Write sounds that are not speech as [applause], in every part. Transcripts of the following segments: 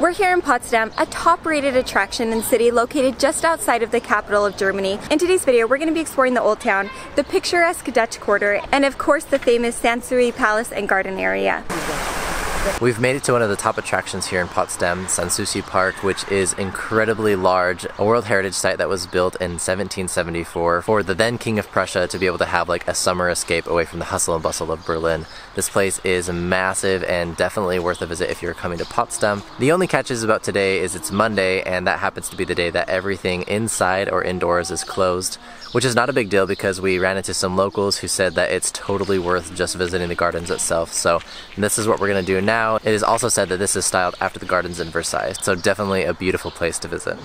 We're here in Potsdam, a top-rated attraction and city located just outside of the capital of Germany. In today's video, we're going to be exploring the Old Town, the picturesque Dutch Quarter, and of course the famous Sanssouci Palace and Garden area. We've made it to one of the top attractions here in Potsdam, Sanssouci Park, which is incredibly large, a World Heritage Site that was built in 1774 for the then King of Prussia to be able to have like a summer escape away from the hustle and bustle of Berlin. This place is massive and definitely worth a visit if you're coming to Potsdam. The only catch is about today is it's Monday and that happens to be the day that everything inside or indoors is closed, which is not a big deal because we ran into some locals who said that it's totally worth just visiting the gardens itself. So this is what we're gonna do now now. It is also said that this is styled after the gardens in Versailles, so definitely a beautiful place to visit.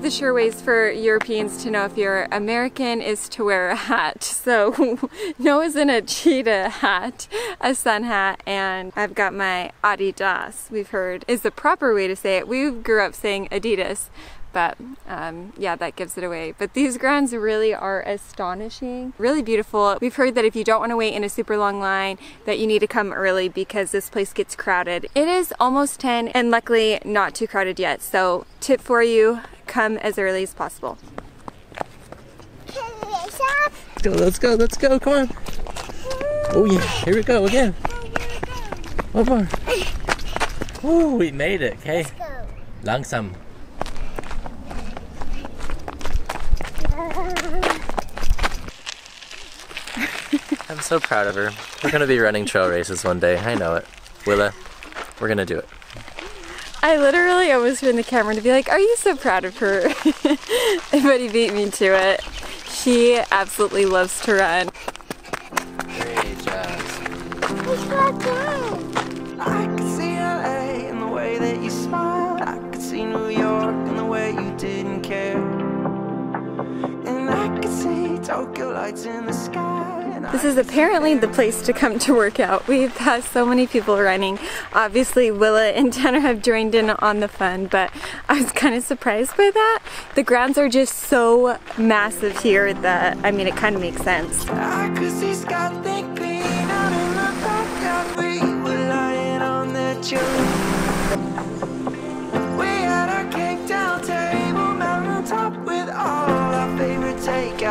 Of the sure ways for Europeans to know if you're American is to wear a hat. [laughs] So Noah's in a cheetah hat, a sun hat, and I've got my Adidas, we've heard is the proper way to say it. We grew up saying Adidas, but um, yeah, that gives it away. But these grounds really are astonishing, really beautiful. We've heard that if you don't want to wait in a super long line, that you need to come early because this place gets crowded. It is almost 10 and luckily not too crowded yet. So tip for you, come as early as possible. Let's go, let's go, let's go, come on. Oh yeah, here we go again. One more. Oh, we made it, okay? Langsam. I'm so proud of her. We're gonna be running trail races one day. I know it. Willa, we're gonna do it. I literally almost turned the camera to be like, are you so proud of her? [laughs] but he beat me to it. She absolutely loves to run. Great job. Uh, I could see LA in the way that you. I could see New York in the way you didn't care. And I could see Tokyo lights in the sky. This is apparently the place to come to work out. We've passed so many people running. Obviously Willa and Tanner have joined in on the fun, but I was kind of surprised by that. The grounds are just so massive here that, I mean, it kind of makes sense.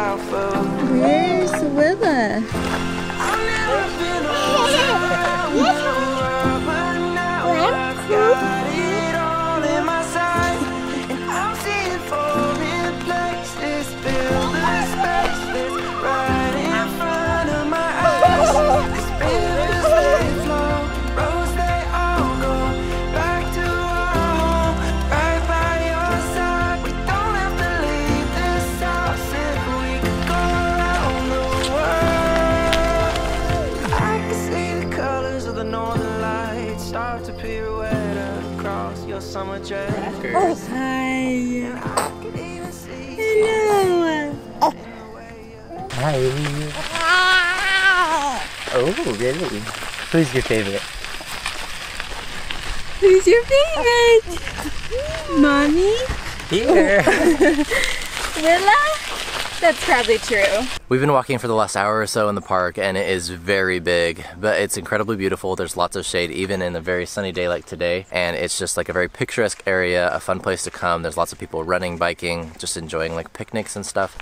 Where's Willa? I've start to pirouette across your summer dress. Oh, hi. And I could even see Hello. Hi. Oh, really? Who's your favorite? Who's your favorite? [laughs] Mommy? Here. Willa? [laughs] That's probably true. We've been walking for the last hour or so in the park and it is very big, but it's incredibly beautiful. There's lots of shade even in a very sunny day like today. And it's just like a very picturesque area, a fun place to come. There's lots of people running, biking, just enjoying like picnics and stuff.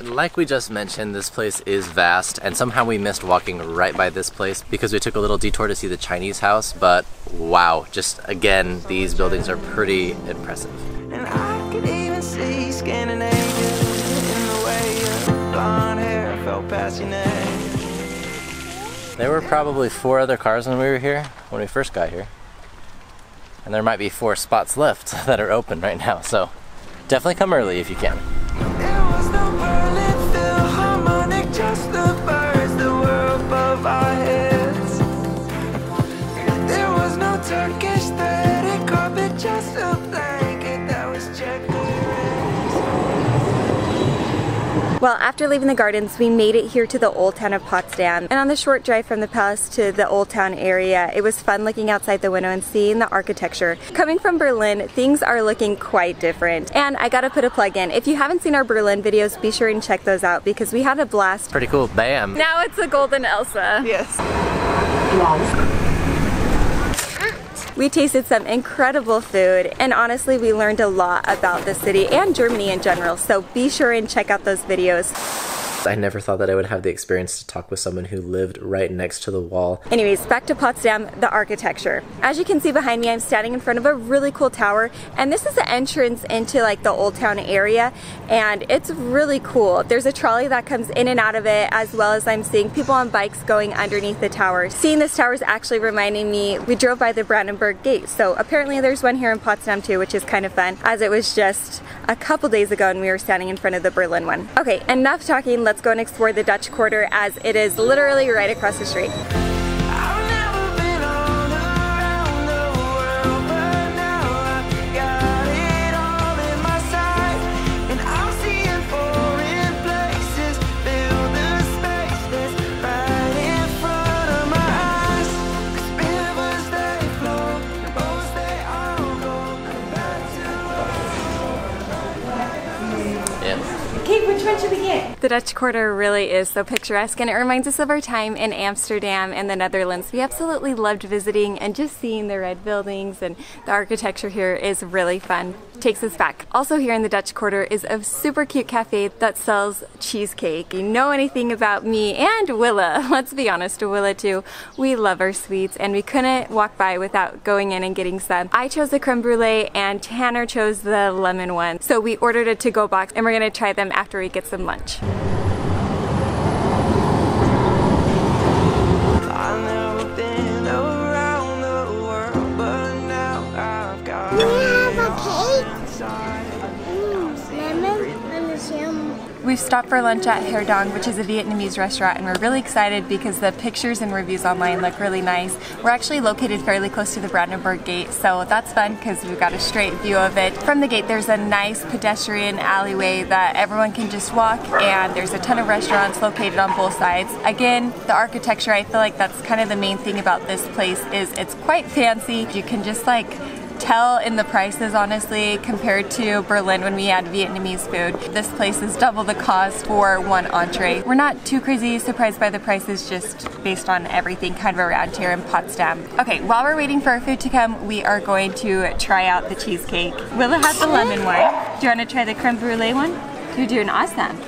Like we just mentioned, this place is vast, and somehow we missed walking right by this place because we took a little detour to see the Chinese house, but wow, just again, these buildings are pretty impressive. There were probably four other cars when we were here, when we first got here. And there might be four spots left [laughs] that are open right now, so definitely come early if you can. There was no Berlin Philharmonic, just Well, after leaving the gardens, we made it here to the old town of Potsdam. And on the short drive from the palace to the old town area, it was fun looking outside the window and seeing the architecture. Coming from Berlin, things are looking quite different. And I gotta put a plug in. If you haven't seen our Berlin videos, be sure and check those out because we had a blast. Pretty cool. Bam. Now it's a golden Elsa. Yes. We tasted some incredible food and honestly we learned a lot about the city and Germany in general so be sure and check out those videos. I never thought that I would have the experience to talk with someone who lived right next to the wall. Anyways, back to Potsdam, the architecture. As you can see behind me, I'm standing in front of a really cool tower, and this is the entrance into like the old town area, and it's really cool. There's a trolley that comes in and out of it, as well as I'm seeing people on bikes going underneath the tower. Seeing this tower is actually reminding me, we drove by the Brandenburg Gate, so apparently there's one here in Potsdam too, which is kind of fun, as it was just a couple days ago and we were standing in front of the Berlin one. Okay, enough talking, let's go and explore the Dutch Quarter as it is literally right across the street. Which one should we get? The Dutch Quarter really is so picturesque and it reminds us of our time in Amsterdam and the Netherlands. We absolutely loved visiting and just seeing the red buildings and the architecture here is really fun. Takes us back. Also here in the Dutch Quarter is a super cute cafe that sells cheesecake. You know anything about me and Willa, [laughs] let's be honest, Willa too. We love our sweets and we couldn't walk by without going in and getting some. I chose the creme brulee and Tanner chose the lemon one. So we ordered a to-go box and we're gonna try them after we get some lunch. We've stopped for lunch at Her Dong, which is a Vietnamese restaurant, and we're really excited because the pictures and reviews online look really nice. We're actually located fairly close to the Brandenburg Gate, so that's fun because we've got a straight view of it. From the gate, there's a nice pedestrian alleyway that everyone can just walk, and there's a ton of restaurants located on both sides. Again, the architecture, I feel like that's kind of the main thing about this place is it's quite fancy. You can just like tell in the prices honestly compared to Berlin when we had Vietnamese food. This place is double the cost for one entree. We're not too crazy surprised by the prices just based on everything kind of around here in Potsdam. Okay, while we're waiting for our food to come, we are going to try out the cheesecake. Willa had the lemon one. Do you want to try the creme brulee one? You're doing awesome.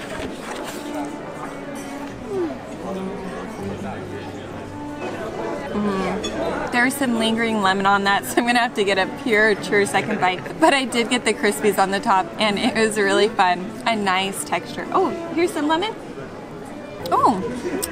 There's some lingering lemon on that, [laughs] so I'm gonna have to get a pure, true second bite. But I did get the Krispies on the top, and it was really fun. A nice texture. Oh, here's some lemon. Oh,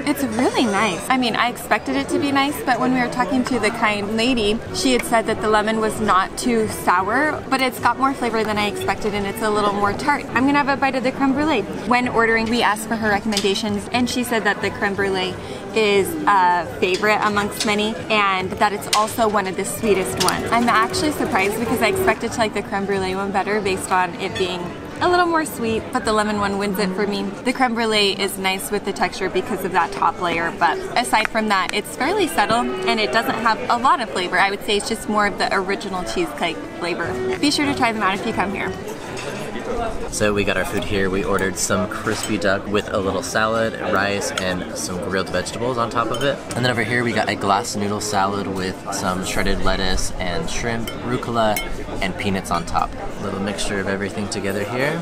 it's really nice. I mean, I expected it to be nice, but when we were talking to the kind lady, she had said that the lemon was not too sour, but it's got more flavor than I expected and it's a little more tart. I'm gonna have a bite of the creme brulee. When ordering, we asked for her recommendations and she said that the creme brulee is a favorite amongst many and that it's also one of the sweetest ones. I'm actually surprised because I expected to like the creme brulee one better based on it being a little more sweet, but the lemon one wins it for me. The creme brulee is nice with the texture because of that top layer, but aside from that, it's fairly subtle and it doesn't have a lot of flavor. I would say it's just more of the original cheesecake flavor. Be sure to try them out if you come here. So we got our food here. We ordered some crispy duck with a little salad, rice, and some grilled vegetables on top of it. And then over here we got a glass noodle salad with some shredded lettuce and shrimp, rucola, and peanuts on top. Little mixture of everything together here.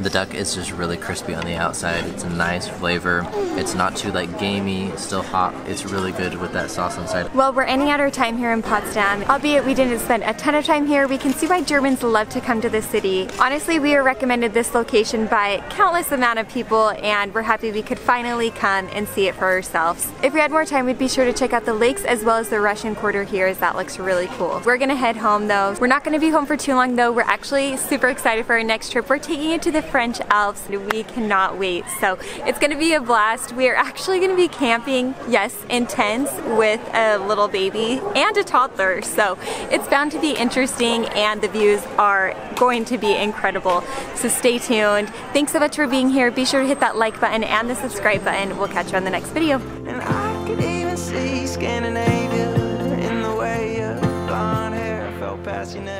The duck is just really crispy on the outside. It's a nice flavor. It's not too like gamey, still hot. It's really good with that sauce inside. Well, we're ending out our time here in Potsdam. Albeit we didn't spend a ton of time here, we can see why Germans love to come to this city. Honestly, we were recommended this location by countless amount of people and we're happy we could finally come and see it for ourselves. If we had more time, we'd be sure to check out the lakes as well as the Russian Quarter here as that looks really cool. We're gonna head home though. We're not gonna be home for too long though. We're actually super excited for our next trip. We're taking it to the French Alps. We cannot wait. So it's going to be a blast. We are actually going to be camping, yes, in tents with a little baby and a toddler. So it's bound to be interesting and the views are going to be incredible. So stay tuned. Thanks so much for being here. Be sure to hit that like button and the subscribe button. We'll catch you on the next video. And I could even see Scandinavia in the way your blonde hair fell past your neck.